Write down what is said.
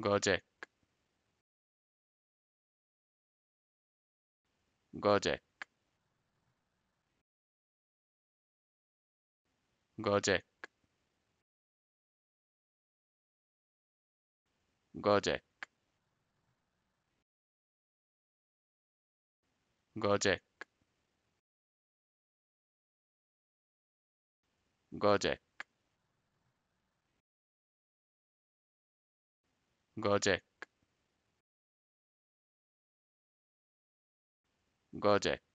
Gojek. Gojek. Gojek. Gojek. Gojek. Gojek. Gojek. Gojek.